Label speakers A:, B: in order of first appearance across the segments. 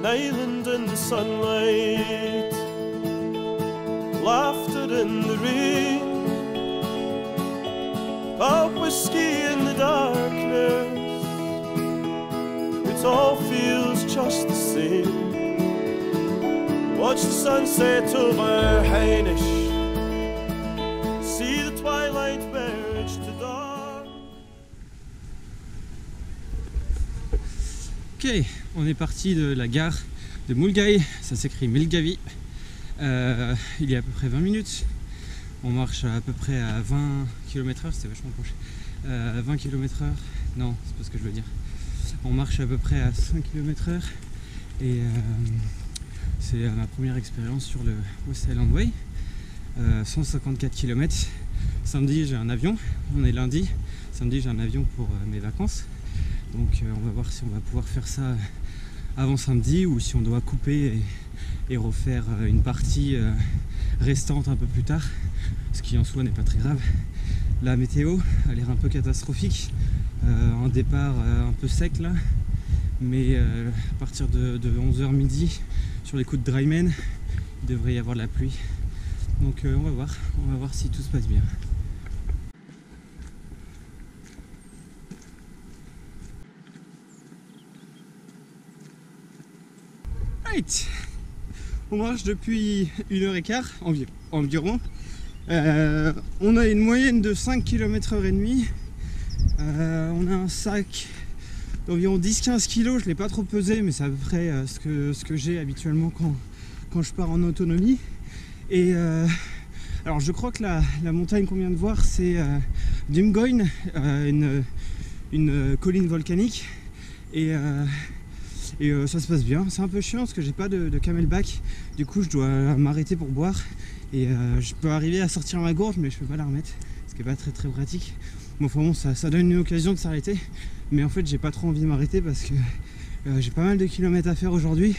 A: An island in the sunlight, laughter in the rain, pub whiskey in the darkness. It all feels just the same. Watch the sunset over Heinisch. See the twilight merge to dawn.
B: Ok, on est parti de la gare de Mulgai, ça s'écrit Milgavi. Euh, il y a à peu près 20 minutes. On marche à peu près à 20 km/h, c'était vachement proche. Euh, 20 km/h, non, c'est pas ce que je veux dire. On marche à peu près à 5 km/h et euh, c'est ma première expérience sur le West Island Way. Euh, 154 km. Samedi, j'ai un avion. On est lundi. Samedi, j'ai un avion pour euh, mes vacances. Donc, euh, on va voir si on va pouvoir faire ça euh, avant samedi ou si on doit couper et, refaire euh, une partie euh, restante un peu plus tard. Ce qui en soi n'est pas très grave. La météo a l'air un peu catastrophique. Euh, un départ un peu sec là. Mais à partir de, de 11h midi, sur les coups de Dryman, il devrait y avoir de la pluie. Donc on va voir, on va voir si tout se passe bien. On marche depuis une heure et quart envi- environ. Euh, on a une moyenne de 5 km heure et. Euh, on a un sac d'environ 10-15 kg, je ne l'ai pas trop pesé, mais c'est à peu près euh, ce que, j'ai habituellement quand, je pars en autonomie. Et alors je crois que la, montagne qu'on vient de voir, c'est Dimgoin, une, colline volcanique. Et euh, ça se passe bien. C'est un peu chiant parce que j'ai pas de, camelback. Du coup, je dois m'arrêter pour boire. Et euh, je peux arriver à sortir ma gourde, mais je peux pas la remettre. Ce qui est pas très très pratique. Bon, enfin bon, ça, donne une occasion de s'arrêter. Mais en fait, j'ai pas trop envie de m'arrêter parce que euh, j'ai pas mal de kilomètres à faire aujourd'hui.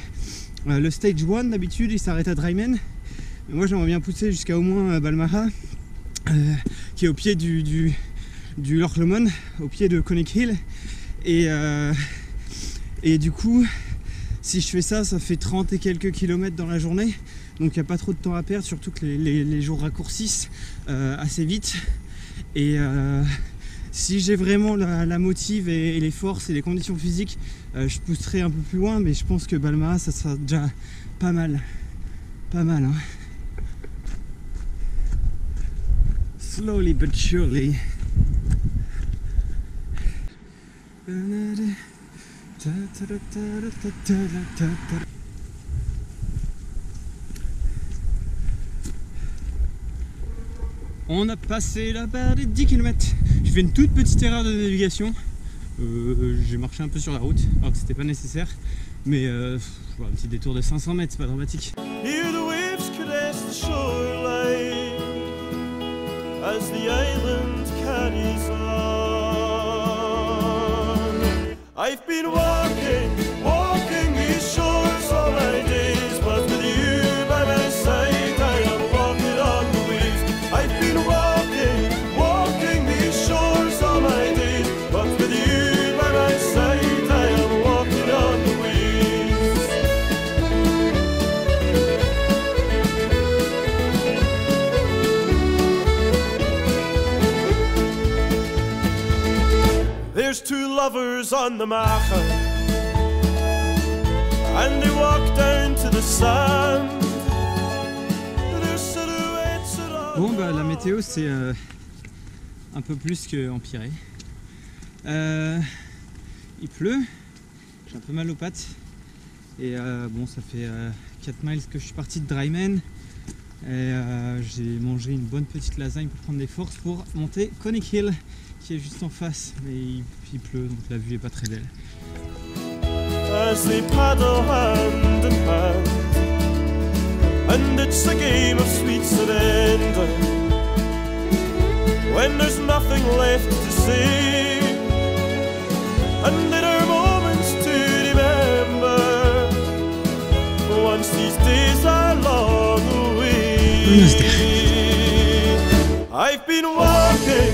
B: Le stage 1, d'habitude, il s'arrête à Dryman. Mais moi, j'aimerais bien pousser jusqu'à au moins Balmaha, qui est au pied du, du, au pied de Conic Hill. Et, et du coup, si je fais ça, ça fait 30 et quelques kilomètres dans la journée. Donc il n'y a pas trop de temps à perdre, surtout que les, jours raccourcissent euh, assez vite. Et euh, si j'ai vraiment la, motive et, et les forces et les conditions physiques, euh, je pousserai un peu plus loin, mais je pense que Balma, ça sera déjà pas mal. Pas mal, hein. Slowly but surely. On a passé la barre des 10 km. J'ai fait une toute petite erreur de navigation. Euh, j'ai marché un peu sur la route alors que c'était pas nécessaire. Mais euh, un petit détour de 500 mètres, c'est pas dramatique.
A: As the island carries on. I've been walking,
B: Bon bah la météo c'est euh, un peu plus qu'empiré. Euh, il pleut, j'ai un peu mal aux pattes. Et euh, bon ça fait euh, 4 miles que je suis parti de Dryman. Et j'ai mangé une bonne petite lasagne pour prendre des forces pour monter Conic Hill qui est juste en face. Mais il, il pleut donc la vue est pas très belle.
A: as they paddle hand in hand. And it's a game of sweet surrender when there's nothing left to say. And there are moments to remember once these days are long away. I've been walking,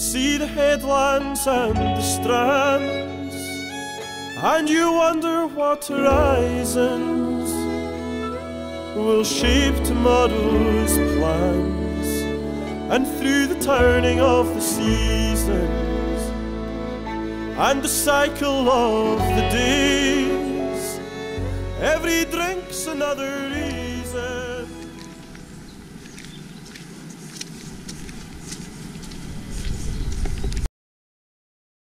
A: See the headlands and the strands, and you wonder what horizons will shape tomorrow's plans. And through the turning of the seasons and the cycle of the days, every drink's another reason.